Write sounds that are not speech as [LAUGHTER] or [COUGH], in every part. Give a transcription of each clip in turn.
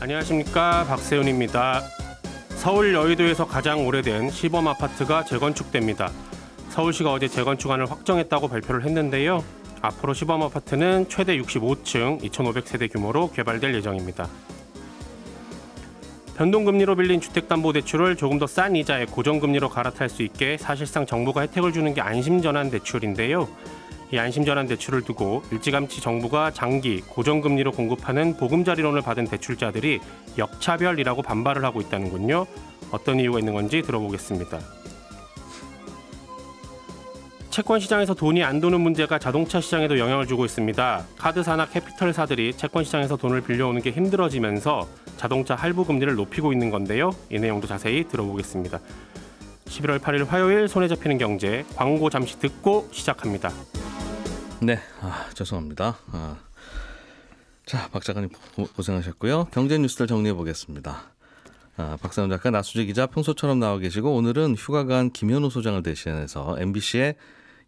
안녕하십니까 박세훈입니다. 서울 여의도에서 가장 오래된 시범 아파트가 재건축됩니다. 서울시가 어제 재건축안을 확정했다고 발표를 했는데요. 앞으로 시범 아파트는 최대 65층 2,500세대 규모로 개발될 예정입니다. 변동금리로 빌린 주택담보대출을 조금 더 싼 이자에 고정금리로 갈아탈 수 있게 사실상 정부가 혜택을 주는 게 안심전환 대출인데요. 이 안심전환 대출을 두고 일찌감치 정부가 장기 고정금리로 공급하는 보금자리론을 받은 대출자들이 역차별이라고 반발을 하고 있다는군요. 어떤 이유가 있는 건지 들어보겠습니다. 채권 시장에서 돈이 안 도는 문제가 자동차 시장에도 영향을 주고 있습니다. 카드사나 캐피털사들이 채권 시장에서 돈을 빌려오는 게 힘들어지면서 자동차 할부 금리를 높이고 있는 건데요. 이 내용도 자세히 들어보겠습니다. 11월 8일 화요일 손에 잡히는 경제 광고 잠시 듣고 시작합니다. 네, 아, 죄송합니다. 아, 자, 박 작가님 고생하셨고요. 경제 뉴스를 정리해 보겠습니다. 아, 박사훈 작가, 나수지 기자 평소처럼 나와 계시고 오늘은 휴가 간 김현우 소장을 대신해서 MBC의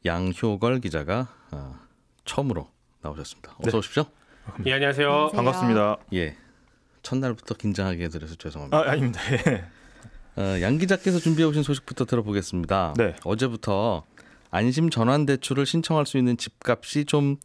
양효걸 기자가 아, 처음으로 나오셨습니다. 어서 네. 오십시오. 예, 안녕하세요. 반갑습니다. 예, 첫날부터 긴장하게 해드려서 죄송합니다. 아, 아닙니다. 예. 어, 양 기자께서 준비해 오신 소식부터 들어보겠습니다. 네. 어제부터 안심 전환 대출을 신청할 수 있는 집값이 좀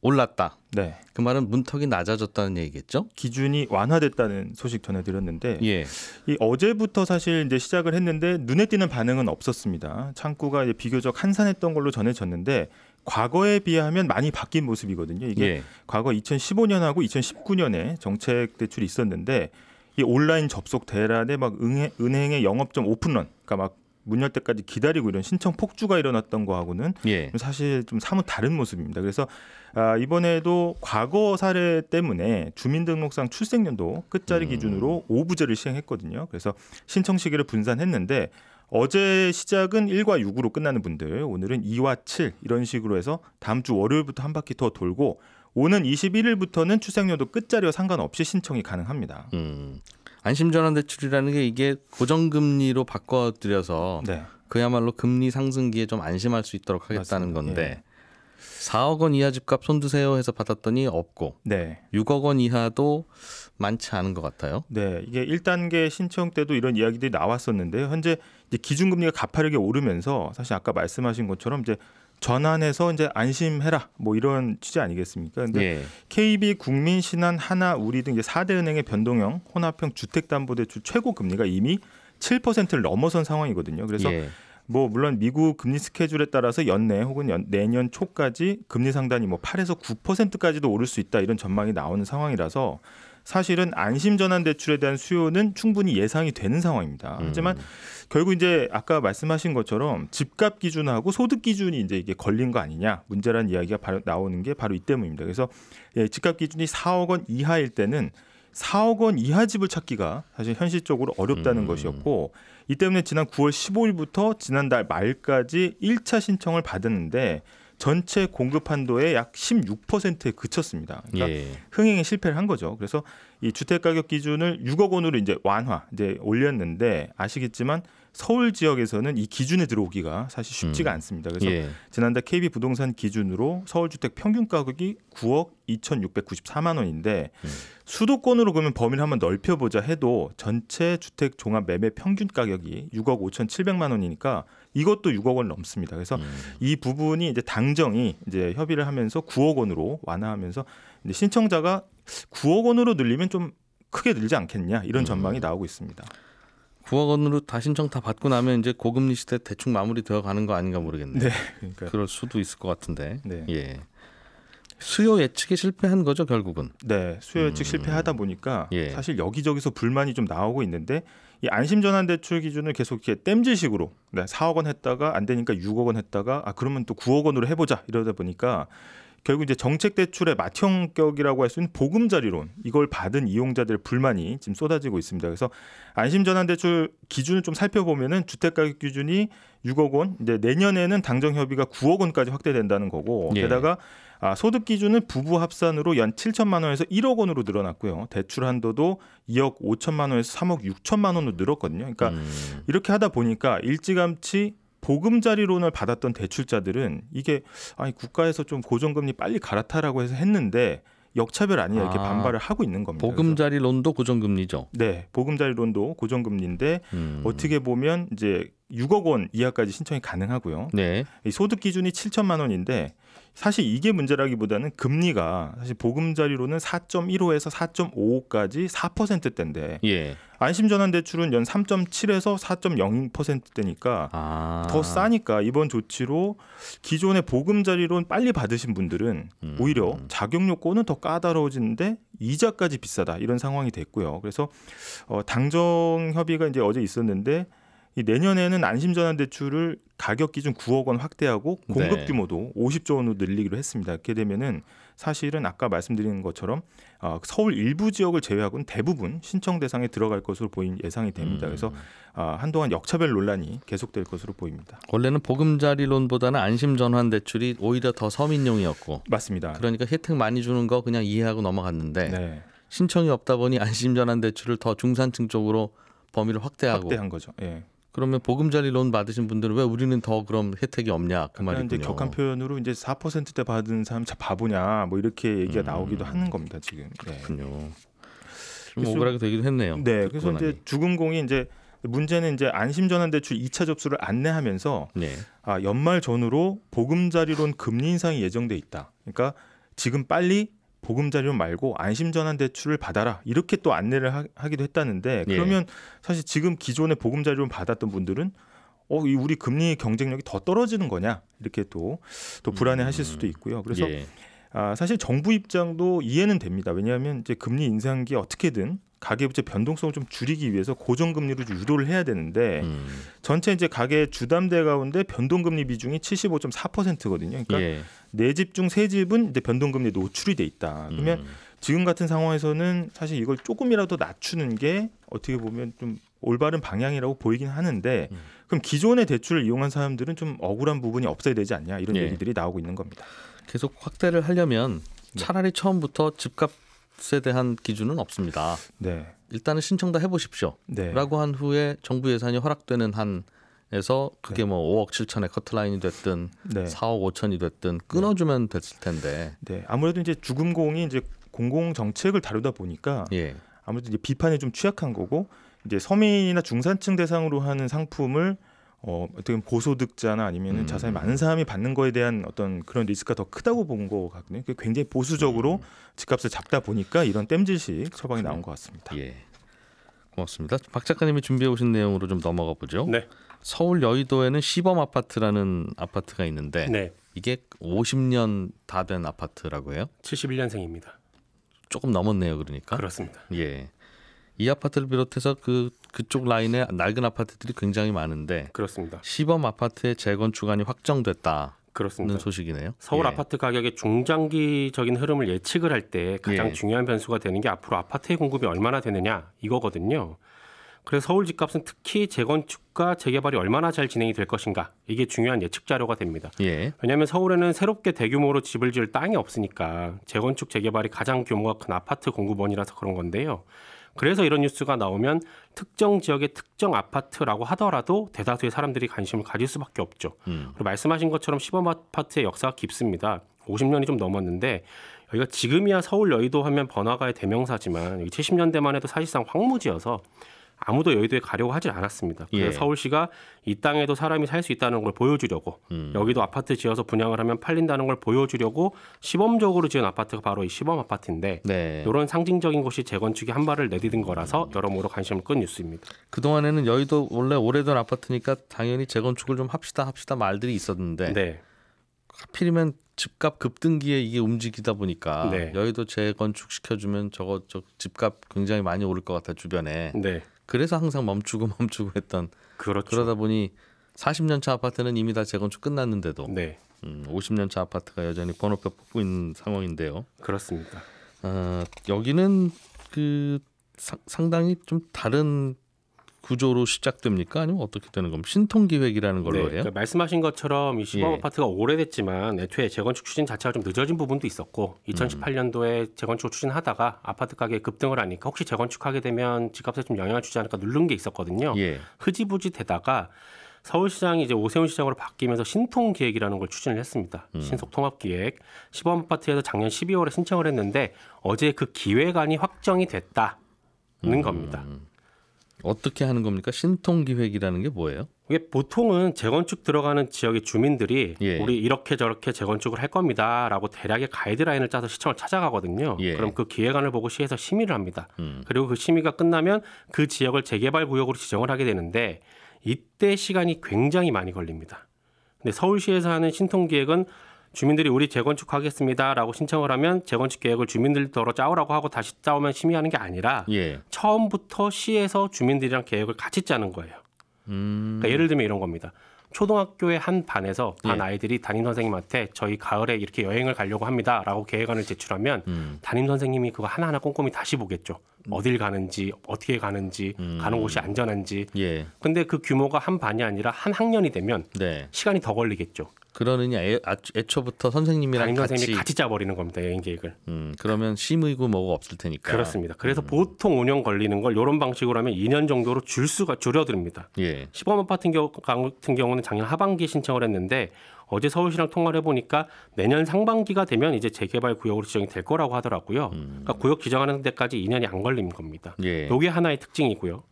올랐다. 네. 그 말은 문턱이 낮아졌다는 얘기겠죠? 기준이 완화됐다는 소식 전해드렸는데, 예. 이 어제부터 사실 이제 시작을 했는데 눈에 띄는 반응은 없었습니다. 창구가 비교적 한산했던 걸로 전해졌는데 과거에 비하면 많이 바뀐 모습이거든요. 이게 예. 과거 2015년하고 2019년에 정책 대출이 있었는데 이 온라인 접속 대란에 막 은행, 은행의 영업 점 오픈런, 그러니까 막 문 열 때까지 기다리고 이런 신청 폭주가 일어났던 거하고는 예. 사실 좀 사뭇 다른 모습입니다. 그래서 아, 이번에도 과거 사례 때문에 주민등록상 출생연도 끝자리 음. 기준으로 오부제를 시행했거든요. 그래서 신청 시기를 분산했는데 어제 시작은 1과 6으로 끝나는 분들 오늘은 2와 7 이런 식으로 해서 다음 주 월요일부터 한 바퀴 더 돌고 오는 21일부터는 출생연도 끝자리와 상관없이 신청이 가능합니다. 음. 안심전환 대출이라는 게 이게 고정금리로 바꿔드려서 네. 그야말로 금리 상승기에 좀 안심할 수 있도록 하겠다는 맞습니다. 건데 예. 4억 원 이하 집값 손드세요 해서 받았더니 없고 네. 6억 원 이하도 많지 않은 것 같아요. 네, 이게 1단계 신청 때도 이런 이야기들이 나왔었는데요. 현재 이제 기준금리가 가파르게 오르면서 사실 아까 말씀하신 것처럼 이제 전환해서 이제 안심해라 뭐 이런 취지 아니겠습니까? 근데 예. KB 국민 신한 하나 우리 등 이제 4대 은행의 변동형 혼합형 주택 담보 대출 최고 금리가 이미 7%를 넘어선 상황이거든요. 그래서 예. 뭐 물론 미국 금리 스케줄에 따라서 연내 혹은 연, 내년 초까지 금리 상단이 뭐 8에서 9%까지도 오를 수 있다 이런 전망이 나오는 상황이라서 사실은 안심 전환 대출에 대한 수요는 충분히 예상이 되는 상황입니다. 음. 하지만 결국 이제 아까 말씀하신 것처럼 집값 기준하고 소득 기준이 이제 이게 걸린 거 아니냐 문제란 이야기가 바로 나오는 게 바로 이 때문입니다. 그래서 예, 집값 기준이 4억 원 이하일 때는 4억 원 이하 집을 찾기가 사실 현실적으로 어렵다는 음. 것이었고 이 때문에 지난 9월 15일부터 지난달 말까지 1차 신청을 받았는데 전체 공급 한도의 약 16%에 그쳤습니다. 그러니까 예. 흥행에 실패를 한 거죠. 그래서 이 주택 가격 기준을 6억 원으로 이제 완화 이제 올렸는데 아시겠지만 서울 지역에서는 이 기준에 들어오기가 사실 쉽지가 음. 않습니다. 그래서 예. 지난달 KB 부동산 기준으로 서울 주택 평균 가격이 9억 2,694만 원인데 음. 수도권으로 그러면 범위를 한번 넓혀보자 해도 전체 주택 종합 매매 평균 가격이 6억 5,700만 원이니까 이것도 6억 원 넘습니다. 그래서 음. 이 부분이 이제 당정이 이제 협의를 하면서 9억 원으로 완화하면서 이제 신청자가 9억 원으로 늘리면 좀 크게 늘지 않겠냐 이런 음. 전망이 음. 나오고 있습니다. 9억 원으로 다 신청 다 받고 나면 이제 고금리 시대 대충 마무리 되어 가는 거 아닌가 모르겠네요. 네, 그러니까 그럴 수도 있을 것 같은데. 네. 예. 수요 예측에 실패한 거죠 결국은. 네, 수요 예측 음. 실패하다 보니까 예. 사실 여기저기서 불만이 좀 나오고 있는데 이 안심전환 대출 기준을 계속 이렇게 땜질식으로 네, 4억 원 했다가 안 되니까 6억 원 했다가 아 그러면 또 9억 원으로 해보자 이러다 보니까 결국 이제 정책 대출의 맏형격이라고 할 수 있는 보금자리론 이걸 받은 이용자들의 불만이 지금 쏟아지고 있습니다. 그래서 안심전환 대출 기준을 좀 살펴보면은 주택가격 기준이 6억 원, 이제 내년에는 당정 협의가 9억 원까지 확대된다는 거고 예. 게다가 아, 소득 기준은 부부 합산으로 연 7천만 원에서 1억 원으로 늘어났고요. 대출 한도도 2억 5천만 원에서 3억 6천만 원으로 늘었거든요. 그러니까 음. 이렇게 하다 보니까 일찌감치 보금자리론을 받았던 대출자들은 이게 아니 국가에서 좀 고정금리 빨리 갈아타라고 해서 했는데 역차별 아니냐 이렇게 아, 반발을 하고 있는 겁니다. 보금자리 론도 고정금리죠. 네, 보금자리론도 고정금리인데 음. 어떻게 보면 이제 6억 원 이하까지 신청이 가능하고요. 네. 이 소득 기준이 7천만 원인데 사실 이게 문제라기보다는 금리가 사실 보금자리로는 4.15에서 4.55까지 4%대인데 예. 안심전환 대출은 연 3.7에서 4.0%대니까 아. 더 싸니까 이번 조치로 기존의 보금자리론 빨리 받으신 분들은 음. 오히려 자격 요건은 더 까다로워지는데 이자까지 비싸다 이런 상황이 됐고요. 그래서 어, 당정 협의가 이제 어제 있었는데 이 내년에는 안심전환 대출을 가격 기준 9억 원 확대하고 공급 네. 규모도 50조 원으로 늘리기로 했습니다. 그렇게 되면은 사실은 아까 말씀드린 것처럼 어, 서울 일부 지역을 제외하고는 대부분 신청 대상에 들어갈 것으로 보인 예상이 됩니다. 음. 그래서 아, 한동안 역차별 논란이 계속될 것으로 보입니다. 원래는 보금자리 론보다는 안심 전환 대출이 오히려 더 서민용이었고 맞습니다. 그러니까 혜택 많이 주는 거 그냥 이해하고 넘어갔는데 네, 신청이 없다 보니 안심 전환 대출을 더 중산층 쪽으로 범위를 확대하고 확대한 거죠. 예. 그러면 보금자리 론 받으신 분들은 왜 우리는 더 그럼 혜택이 없냐 그 그러니까 이제 말이군요. 격한 표현으로 이제 4%대 받은 사람 참 바보냐 뭐 이렇게 얘기가 음. 나오기도 하는 겁니다 지금. 네. 그렇군요. 좀 그래서- 오그라게 되기도 했네요. 네, 그래서 권한이. 이제 주금공이 이제 문제는 이제 안심전환대출 2차 접수를 안내하면서 네. 아, 연말 전후로 보금자리론 금리 인상이 예정돼 있다. 그러니까 지금 빨리 보금자리론 말고 안심전환 대출을 받아라 이렇게 또 안내를 하, 기도 했다는데 예. 그러면 사실 지금 기존에 보금자리론 받았던 분들은 어, 이 우리 금리 경쟁력이 더 떨어지는 거냐 이렇게 또또 불안해하실 수도 있고요. 그래서 예. 아, 사실 정부 입장도 이해는 됩니다. 왜냐하면 이제 금리 인상기 어떻게든 가계부채 변동성을 좀 줄이기 위해서 고정금리로 좀 유도를 해야 되는데 음. 전체 이제 가계 주담대 가운데 변동금리 비중이 75.4%거든요. 그러니까 예. 네집 중 세 집은 이제 변동금리에 노출이 돼 있다. 그러면 음. 지금 같은 상황에서는 사실 이걸 조금이라도 낮추는 게 어떻게 보면 좀 올바른 방향이라고 보이긴 하는데 음. 그럼 기존의 대출을 이용한 사람들은 좀 억울한 부분이 없어야 되지 않냐 이런 예. 얘기들이 나오고 있는 겁니다. 계속 확대를 하려면 네. 차라리 처음부터 집값 에 대한 기준은 없습니다. 네, 일단은 신청 다 해보십시오. 네, 라고 한 후에 정부 예산이 허락되는 한에서 그게 뭐 5억 7천의 커트라인이 됐든 네. 4억 5천이 됐든 끊어주면 됐을 텐데. 네, 아무래도 이제 주금공이 이제 공공 정책을 다루다 보니까 예. 아무래도 이제 비판에 좀 취약한 거고 이제 서민이나 중산층 대상으로 하는 상품을 어, 어떻게 보면 고소득자나 아니면 음. 은 자산이 많은 사람이 받는 거에 대한 어떤 그런 리스크가 더 크다고 본 거 같거든요. 굉장히 보수적으로 음. 집값을 잡다 보니까 이런 땜질식 처방이 나온 것 같습니다. 예. 고맙습니다. 박 작가님이 준비해 오신 내용으로 좀 넘어가 보죠. 네. 서울 여의도에는 시범 아파트라는 아파트가 있는데 네. 이게 50년 다 된 아파트라고 해요. 71년생입니다. 조금 넘었네요, 그러니까. 그렇습니다. 예. 이 아파트를 비롯해서 그 그쪽 라인에 낡은 아파트들이 굉장히 많은데 그렇습니다. 시범 아파트의 재건축안이 확정됐다는 그렇습니다. 소식이네요. 서울 예. 아파트 가격의 중장기적인 흐름을 예측을 할 때 가장 예. 중요한 변수가 되는 게 앞으로 아파트의 공급이 얼마나 되느냐 이거거든요. 그래서 서울 집값은 특히 재건축과 재개발이 얼마나 잘 진행이 될 것인가 이게 중요한 예측 자료가 됩니다. 예. 왜냐하면 서울에는 새롭게 대규모로 집을 지을 땅이 없으니까 재건축 재개발이 가장 규모가 큰 아파트 공급원이라서 그런 건데요. 그래서 이런 뉴스가 나오면 특정 지역의 특정 아파트라고 하더라도 대다수의 사람들이 관심을 가질 수밖에 없죠. 음. 그리고 말씀하신 것처럼 시범 아파트의 역사가 깊습니다. 50년이 좀 넘었는데 여기가 지금이야 서울 여의도 하면 번화가의 대명사지만 여기 70년대만 해도 사실상 황무지여서 아무도 여의도에 가려고 하질 않았습니다. 그래서 예. 서울시가 이 땅에도 사람이 살 수 있다는 걸 보여주려고 음. 여기도 아파트 지어서 분양을 하면 팔린다는 걸 보여주려고 시범적으로 지은 아파트가 바로 이 시범 아파트인데 네. 이런 상징적인 곳이 재건축에 한 발을 내디딘 거라서 여러모로 관심을 끈 뉴스입니다. 그동안에는 여의도 원래 오래된 아파트니까 당연히 재건축을 좀 합시다 합시다 말들이 있었는데 네, 하필이면 집값 급등기에 이게 움직이다 보니까 네. 여의도 재건축 시켜주면 저거 저 집값 굉장히 많이 오를 것 같아 주변에 네, 그래서 항상 멈추고 [LAUGHS] 멈추고 했던 그렇죠. 그러다 보니 40년 차 아파트는 이미 다 재건축 끝났는데도 네, 음, 50년 차 아파트가 여전히 번호표 뽑고 있는 상황인데요. 그렇습니다. 어, 여기는 그 상, 상당히 좀 다른 구조로 시작됩니까? 아니면 어떻게 되는 겁니까? 신통 기획이라는 걸로 네, 해요. 그러니까 말씀하신 것처럼 이 시범 예. 아파트가 오래됐지만 애초에 재건축 추진 자체가 좀 늦어진 부분도 있었고 음. 2018년도에 재건축 추진하다가 아파트 가격 급등을 하니까 혹시 재건축하게 되면 집값에 좀 영향을 주지 않을까 누른 게 있었거든요. 예. 흐지부지 되다가 서울시장이 이제 오세훈 시장으로 바뀌면서 신통 기획이라는 걸 추진을 했습니다. 음. 신속 통합 기획 시범 아파트에서 작년 12월에 신청을 했는데 어제 그 기획안이 확정이 됐다는 음. 겁니다. 어떻게 하는 겁니까? 신통 기획이라는 게 뭐예요? 이게 보통은 재건축 들어가는 지역의 주민들이 예. 우리 이렇게 저렇게 재건축을 할 겁니다라고 대략의 가이드라인을 짜서 시청을 찾아가거든요. 예. 그럼 그 기획안을 보고 시에서 심의를 합니다. 음. 그리고 그 심의가 끝나면 그 지역을 재개발 구역으로 지정을 하게 되는데 이때 시간이 굉장히 많이 걸립니다. 근데 서울시에서 하는 신통 기획은 주민들이 우리 재건축하겠습니다라고 신청을 하면 재건축 계획을 주민들더러 짜오라고 하고 다시 짜오면 심의하는 게 아니라 예. 처음부터 시에서 주민들이랑 계획을 같이 짜는 거예요. 음. 그러니까 예를 들면 이런 겁니다. 초등학교의 한 반에서 반 예. 아이들이 담임 선생님한테 저희 가을에 이렇게 여행을 가려고 합니다라고 계획안을 제출하면 음. 담임 선생님이 그거 하나하나 꼼꼼히 다시 보겠죠. 어딜 가는지 어떻게 가는지 음. 가는 곳이 안전한지. 예. 근데 그 규모가 한 반이 아니라 한 학년이 되면 네. 시간이 더 걸리겠죠. 그러느냐 애, 아, 애초부터 선생님이랑 같이 선생님이 같이 짜버리는 겁니다. 여행 계획을. 음, 그러면 심의고 뭐고 없을 테니까. 그렇습니다. 그래서 음. 보통 운영 걸리는 걸 이런 방식으로 하면 2년 정도로 줄 수가 줄어듭니다. 예. 시범 아파트 같은 경우는 작년 하반기에 신청을 했는데 어제 서울시랑 통화를 해보니까 내년 상반기가 되면 이제 재개발 구역으로 지정이 될 거라고 하더라고요. 그러니까 구역 지정하는 데까지 2년이 안 걸리는 겁니다. 음. 예. 이게 하나의 특징이고요.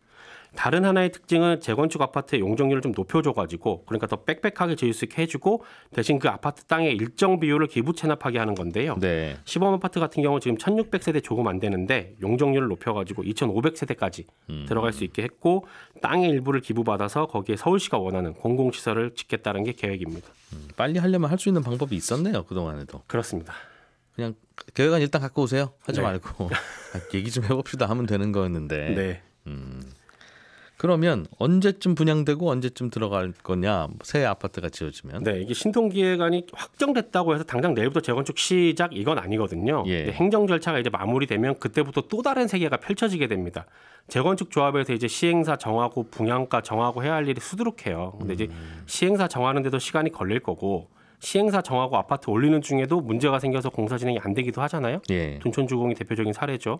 다른 하나의 특징은 재건축 아파트의 용적률을 좀 높여줘가지고 그러니까 더 빽빽하게 지을 수 있게 해주고 대신 그 아파트 땅의 일정 비율을 기부 체납하게 하는 건데요. 네. 시범 아파트 같은 경우 지금 1,600세대 조금 안 되는데 용적률을 높여가지고 2,500세대까지 음. 들어갈 수 있게 했고 땅의 일부를 기부받아서 거기에 서울시가 원하는 공공시설을 짓겠다는 게 계획입니다. 음, 빨리 하려면 할 수 있는 방법이 있었네요. 그 동안에도. 그렇습니다. 그냥 계획안 일단 갖고 오세요. 하지 네. 말고 아, [LAUGHS] 얘기 좀 해봅시다 하면 되는 거였는데. 네. 그러면 언제쯤 분양되고 언제쯤 들어갈 거냐? 새 아파트가 지어지면. 네, 이게 신통 기획안이 확정됐다고 해서 당장 내일부터 재건축 시작 이건 아니거든요. 예. 행정 절차가 이제 마무리되면 그때부터 또 다른 세계가 펼쳐지게 됩니다. 재건축 조합에서 이제 시행사 정하고 분양가 정하고 해야 할 일이 수두룩해요. 근데 이제 시행사 정하는데도 시간이 걸릴 거고 시행사 정하고 아파트 올리는 중에도 문제가 생겨서 공사 진행이 안 되기도 하잖아요. 예. 둔촌주공이 대표적인 사례죠.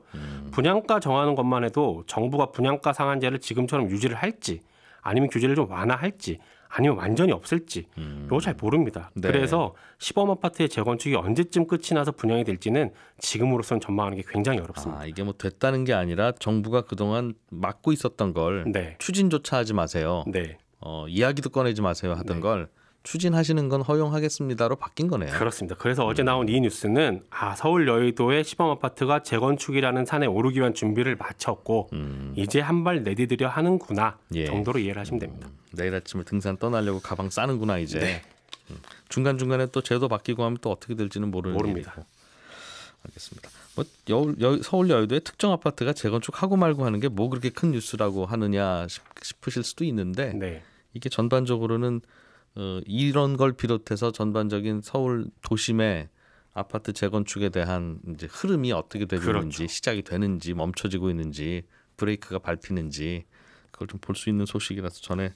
분양가 정하는 것만 해도 정부가 분양가 상한제를 지금처럼 유지를 할지 아니면 규제를 좀 완화할지 아니면 완전히 없을지 이거 잘 모릅니다. 네. 그래서 시범 아파트의 재건축이 언제쯤 끝이 나서 분양이 될지는 지금으로서는 전망하는 게 굉장히 어렵습니다. 아, 이게 뭐 됐다는 게 아니라 정부가 그동안 막고 있었던 걸 네, 추진조차 하지 마세요. 네, 어, 이야기도 꺼내지 마세요 하던 네. 걸 추진하시는 건 허용하겠습니다로 바뀐 거네요. 그렇습니다. 그래서 어제 나온 이 뉴스는 아 서울 여의도의 시범 아파트가 재건축이라는 산에 오르기 위한 준비를 마쳤고 이제 한 발 내디디려 하는구나 음. 예. 정도로 이해를 하시면 됩니다. 내일 아침에 등산 떠나려고 가방 싸는구나 이제. 네. 중간 중간에 또 제도 바뀌고 하면 또 어떻게 될지는 모르는 모릅니다. 일이고. 알겠습니다. 뭐 여, 여, 서울 여의도의 특정 아파트가 재건축하고 말고 하는 게 뭐 그렇게 큰 뉴스라고 하느냐 싶, 싶으실 수도 있는데 네, 이게 전반적으로는 어, 이런 걸 비롯해서 전반적인 서울 도심의 아파트 재건축에 대한 이제 흐름이 어떻게 되고 그렇죠. 있는지 시작이 되는지 멈춰지고 있는지 브레이크가 밟히는지 그걸 좀 볼 수 있는 소식이라서 전해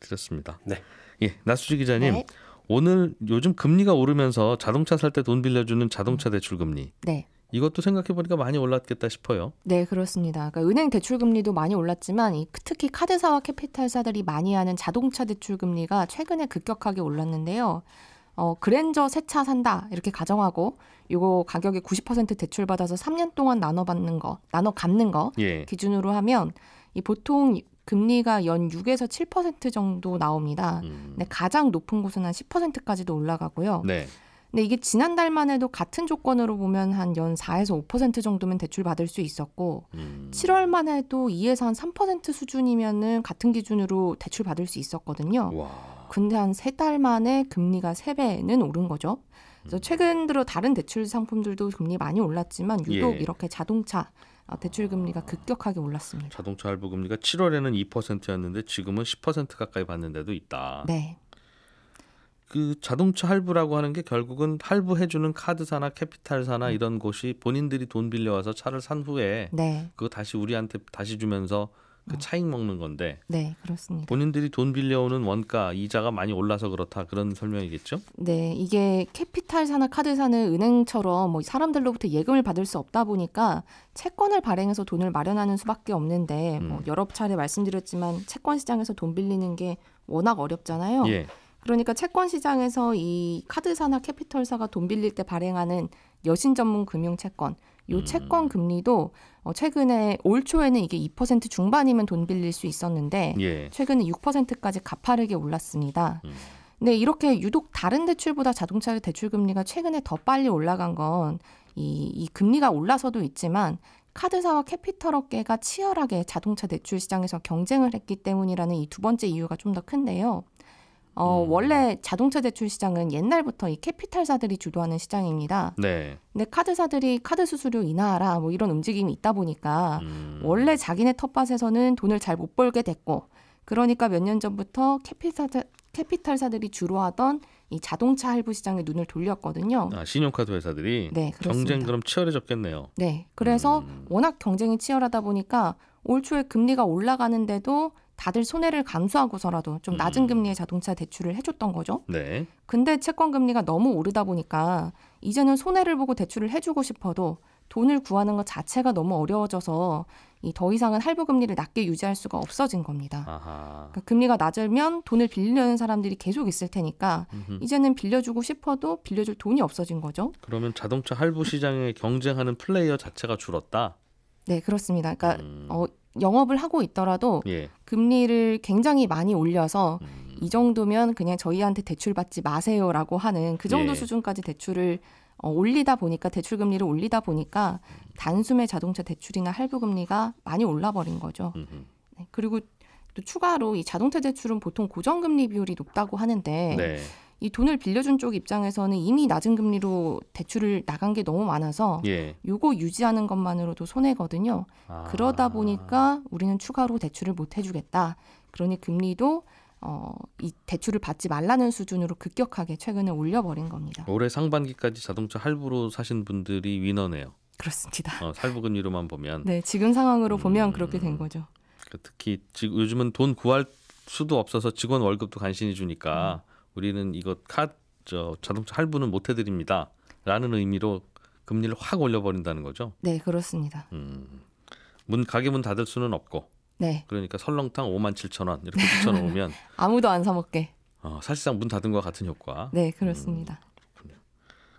드렸습니다. 네. 예, 나수지 기자님. 네. 오늘 요즘 금리가 오르면서 자동차 살 때 돈 빌려주는 자동차 대출 금리 네. 이것도 생각해 보니까 많이 올랐겠다 싶어요. 네, 그렇습니다. 그러니까 은행 대출 금리도 많이 올랐지만 이 특히 카드사와 캐피탈사들이 많이 하는 자동차 대출 금리가 최근에 급격하게 올랐는데요. 어, 그랜저 새 차 산다 이렇게 가정하고 요거 가격이 90% 대출 받아서 3년 동안 나눠 받는 거, 나눠 갚는 거 예. 기준으로 하면 이 보통 금리가 연 6에서 7% 정도 나옵니다. 음, 근데 가장 높은 곳은 한 10%까지도 올라가고요. 네. 근데 이게 지난달만 해도 같은 조건으로 보면 한 연 4에서 5% 정도면 대출 받을 수 있었고 음, 7월만 해도 2에서 한 3% 수준이면은 같은 기준으로 대출 받을 수 있었거든요. 와. 근데 한 세 달 만에 금리가 3배는 오른 거죠. 그래서 음. 최근 들어 다른 대출 상품들도 금리 많이 올랐지만 유독 예. 이렇게 자동차 어, 대출 금리가 급격하게 올랐습니다. 자동차 할부 금리가 7월에는 2%였는데 지금은 10% 가까이 받는 데도 있다. 네. 그 자동차 할부라고 하는 게 결국은 할부해주는 카드사나 캐피탈사나 이런 곳이 본인들이 돈 빌려와서 차를 산 후에 네. 그거 다시 우리한테 다시 주면서 그 차익 먹는 건데 네, 그렇습니다. 본인들이 돈 빌려오는 원가 이자가 많이 올라서 그렇다 그런 설명이겠죠? 네, 이게 캐피탈사나 카드사는 은행처럼 뭐 사람들로부터 예금을 받을 수 없다 보니까 채권을 발행해서 돈을 마련하는 수밖에 없는데 뭐 음. 여러 차례 말씀드렸지만 채권 시장에서 돈 빌리는 게 워낙 어렵잖아요. 예. 그러니까 채권 시장에서 이 카드사나 캐피털사가 돈 빌릴 때 발행하는 여신 전문 금융 채권, 요 음. 채권 금리도 어, 최근에 올 초에는 이게 2% 중반이면 돈 빌릴 수 있었는데 예. 최근에 6%까지 가파르게 올랐습니다. 음. 근데 이렇게 유독 다른 대출보다 자동차 대출 금리가 최근에 더 빨리 올라간 건 이, 이 금리가 올라서도 있지만 카드사와 캐피털 업계가 치열하게 자동차 대출 시장에서 경쟁을 했기 때문이라는 이 두 번째 이유가 좀 더 큰데요. 어, 음. 원래 자동차 대출 시장은 옛날부터 이 캐피탈사들이 주도하는 시장입니다. 네. 근데 카드사들이 카드 수수료 인하하라 뭐 이런 움직임이 있다 보니까 음. 원래 자기네 텃밭에서는 돈을 잘 못 벌게 됐고 그러니까 몇 년 전부터 캐피탈 캐피탈사들이 주로 하던 이 자동차 할부 시장에 눈을 돌렸거든요. 아, 신용카드 회사들이 네. 경쟁 그럼 치열해졌겠네요. 네, 그래서 음. 워낙 경쟁이 치열하다 보니까 올 초에 금리가 올라가는데도 다들 손해를 감수하고서라도 좀 낮은 음. 금리의 자동차 대출을 해줬던 거죠. 네. 근데 채권 금리가 너무 오르다 보니까 이제는 손해를 보고 대출을 해주고 싶어도 돈을 구하는 것 자체가 너무 어려워져서 이 더 이상은 할부 금리를 낮게 유지할 수가 없어진 겁니다. 그러니까 금리가 낮으면 돈을 빌리려는 사람들이 계속 있을 테니까 음흠. 이제는 빌려주고 싶어도 빌려줄 돈이 없어진 거죠. 그러면 자동차 할부 시장에 경쟁하는 플레이어 자체가 줄었다. 네, 그렇습니다. 그러니까 음. 어, 영업을 하고 있더라도 예. 금리를 굉장히 많이 올려서 음. 이 정도면 그냥 저희한테 대출 받지 마세요라고 하는 그 정도 예. 수준까지 대출을 어, 올리다 보니까 대출 금리를 올리다 보니까 단숨에 자동차 대출이나 할부 금리가 많이 올라 버린 거죠. 음흠. 네, 그리고 또 추가로 이 자동차 대출은 보통 고정금리 비율이 높다고 하는데 네. 이 돈을 빌려준 쪽 입장에서는 이미 낮은 금리로 대출을 나간 게 너무 많아서 예. 요거 유지하는 것만으로도 손해거든요. 아. 그러다 보니까 우리는 추가로 대출을 못 해주겠다. 그러니 금리도 어, 이 대출을 받지 말라는 수준으로 급격하게 최근에 올려버린 겁니다. 올해 상반기까지 자동차 할부로 사신 분들이 위너네요. 그렇습니다. 어, 할부 금리로만 보면 네, 지금 상황으로 보면 음. 그렇게 된 거죠. 그 특히 지금 요즘은 돈 구할 수도 없어서 직원 월급도 간신히 주니까 음. 우리는 이거 카저 자동차 할부는 못 해드립니다라는 의미로 금리를 확 올려버린다는 거죠. 네, 그렇습니다. 음. 문 가게 문 닫을 수는 없고 네, 그러니까 설렁탕 5만 7천 원 이렇게 붙여놓으면 [LAUGHS] 아무도 안 사 먹게. 어, 사실상 문 닫은 것과 같은 효과. 네, 그렇습니다.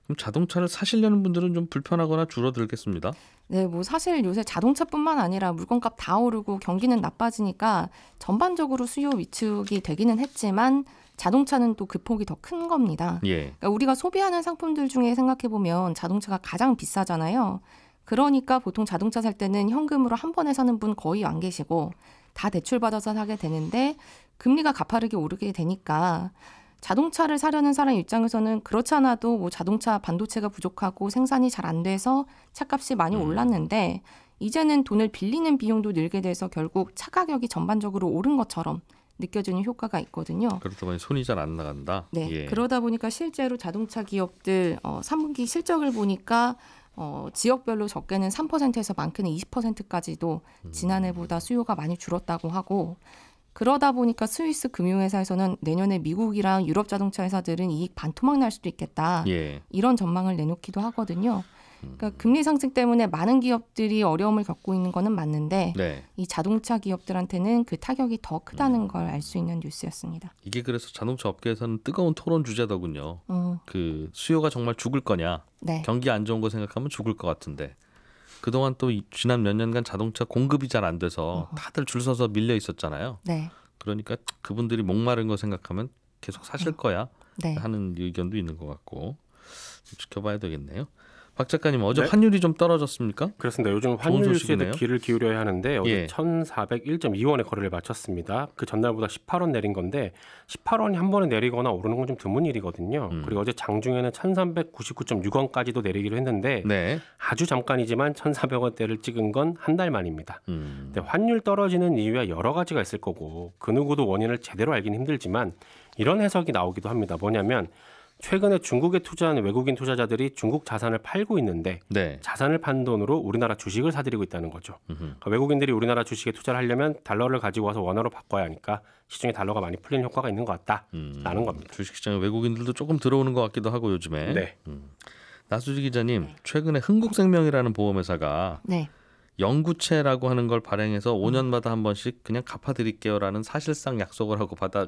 그럼 자동차를 사시려는 분들은 좀 불편하거나 줄어들겠습니다. 네, 뭐 사실 요새 자동차뿐만 아니라 물건값 다 오르고 경기는 나빠지니까 전반적으로 수요 위축이 되기는 했지만 자동차는 또 그 폭이 더 큰 겁니다. 예. 그러니까 우리가 소비하는 상품들 중에 생각해 보면 자동차가 가장 비싸잖아요. 그러니까 보통 자동차 살 때는 현금으로 한 번에 사는 분 거의 안 계시고 다 대출 받아서 사게 되는데 금리가 가파르게 오르게 되니까 자동차를 사려는 사람 입장에서는 그렇지 않아도 뭐 자동차 반도체가 부족하고 생산이 잘 안 돼서 차값이 많이 음. 올랐는데 이제는 돈을 빌리는 비용도 늘게 돼서 결국 차 가격이 전반적으로 오른 것처럼 느껴지는 효과가 있거든요. 보니 손이 잘 안 나간다. 네. 예. 그러다 보니까 실제로 자동차 기업들 어, 3분기 실적을 보니까 어, 지역별로 적게는 3%에서 많게는 20%까지도 음. 지난해보다 수요가 많이 줄었다고 하고 그러다 보니까 스위스 금융회사에서는 내년에 미국이랑 유럽 자동차 회사들은 이익 반토막 날 수도 있겠다. 예. 이런 전망을 내놓기도 하거든요. 음. 그러니까 금리 상승 때문에 많은 기업들이 어려움을 겪고 있는 거는 맞는데 네. 이 자동차 기업들한테는 그 타격이 더 음. 크다는 걸알 수 있는 뉴스였습니다. 이게 그래서 자동차 업계에서는 뜨거운 토론 주제더군요. 음, 그 수요가 정말 죽을 거냐, 네. 경기 안 좋은 거 생각하면 죽을 것 같은데 그동안 또 이- 지난 몇 년간 자동차 공급이 잘 안 돼서 어허. 다들 줄 서서 밀려 있었잖아요. 네. 그러니까 그분들이 목마른 거 생각하면 계속 사실 거야 네. 하는 의견도 있는 것 같고 좀 지켜봐야 되겠네요. 박 작가님 어제 네. 환율이 좀 떨어졌습니까? 그렇습니다. 요즘 환율. 뉴스에도 귀를 기울여야 하는데 어제 예. 1,401.2원의 거래를 마쳤습니다. 그 전날보다 18원 내린 건데 18원이 한 번에 내리거나 오르는 건 좀 드문 일이거든요. 음. 그리고 어제 장중에는 1,399.6원까지도 내리기로 했는데 네. 아주 잠깐이지만 1,400원대를 찍은 건 한 달 만입니다. 음. 근데 환율 떨어지는 이유야 여러 가지가 있을 거고 그 누구도 원인을 제대로 알긴 힘들지만 이런 해석이 나오기도 합니다. 뭐냐면 최근에 중국에 투자한 외국인 투자자들이 중국 자산을 팔고 있는데 네. 자산을 판 돈으로 우리나라 주식을 사들이고 있다는 거죠. 그러니까 외국인들이 우리나라 주식에 투자를 하려면 달러를 가지고 와서 원화로 바꿔야 하니까 시중에 달러가 많이 풀리는 효과가 있는 것 같다. 음. 라는 겁니다. 주식시장에 외국인들도 조금 들어오는 것 같기도 하고 요즘에. 네. 나수지 기자님 최근에 흥국생명이라는 보험회사가 네. 영구채라고 하는 걸 발행해서 5년마다 한 번씩 그냥 갚아드릴게요라는 사실상 약속을 하고 받아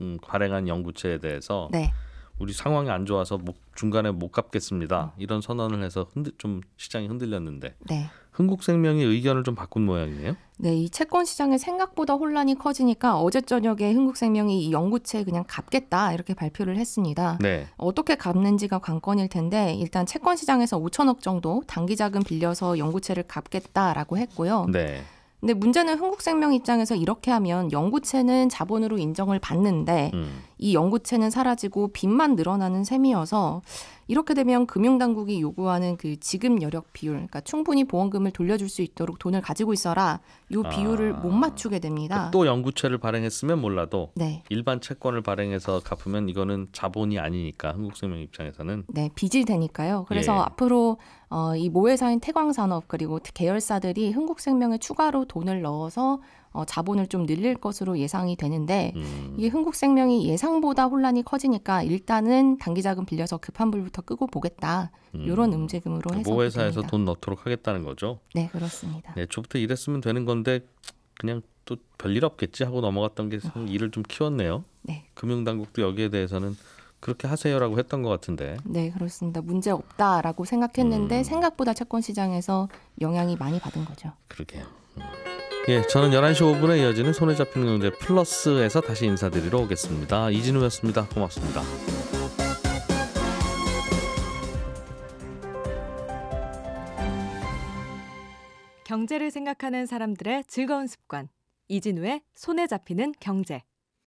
음, 발행한 영구채에 대해서 네. 우리 상황이 안 좋아서 못, 중간에 못 갚겠습니다. 이런 선언을 해서 흔들, 좀 시장이 흔들렸는데 네. 흥국생명이 의견을 좀 바꾼 모양이에요. 네, 이 채권 시장에 생각보다 혼란이 커지니까 어제 저녁에 흥국생명이 이 영구채 그냥 갚겠다 이렇게 발표를 했습니다. 네. 어떻게 갚는지가 관건일 텐데 일단 채권 시장에서 5천억 정도 단기 자금 빌려서 영구채를 갚겠다라고 했고요. 네. 근데 문제는 흥국생명 입장에서 이렇게 하면 영구채는 자본으로 인정을 받는데 음. 이 영구채는 사라지고 빚만 늘어나는 셈이어서 이렇게 되면 금융당국이 요구하는 그 지급 여력 비율, 그러니까 충분히 보험금을 돌려줄 수 있도록 돈을 가지고 있어라. 요 비율을 아. 못 맞추게 됩니다. 또 영구채를 발행했으면 몰라도 네. 일반 채권을 발행해서 갚으면 이거는 자본이 아니니까 흥국생명 입장에서는 네, 빚이 되니까요. 그래서 예. 앞으로 어, 이 모회사인 태광산업 그리고 계열사들이 흥국생명에 추가로 돈을 넣어서 어, 자본을 좀 늘릴 것으로 예상이 되는데 음, 이게 흥국생명이 예상보다 혼란이 커지니까 일단은 단기자금 빌려서 급한 불부터 끄고 보겠다. 음. 이런 음지금으로 해서 모 회사에서 돈 넣도록 하겠다는 거죠. 네, 그렇습니다. 네, 초부터 이랬으면 되는 건데 그냥 또 별일 없겠지 하고 넘어갔던 게참 일을 좀 키웠네요. 네. 금융당국도 여기에 대해서는 그렇게 하세요라고 했던 것 같은데. 네, 그렇습니다. 문제 없다라고 생각했는데 음. 생각보다 채권 시장에서 영향이 많이 받은 거죠. 그러게요. 음. 예, 저는 11시 5분에 이어지는 손에 잡히는 경제 플러스에서 다시 인사드리러 오겠습니다. 이진우였습니다. 고맙습니다. 경제를 생각하는 사람들의 즐거운 습관. 이진우의 손에 잡히는 경제.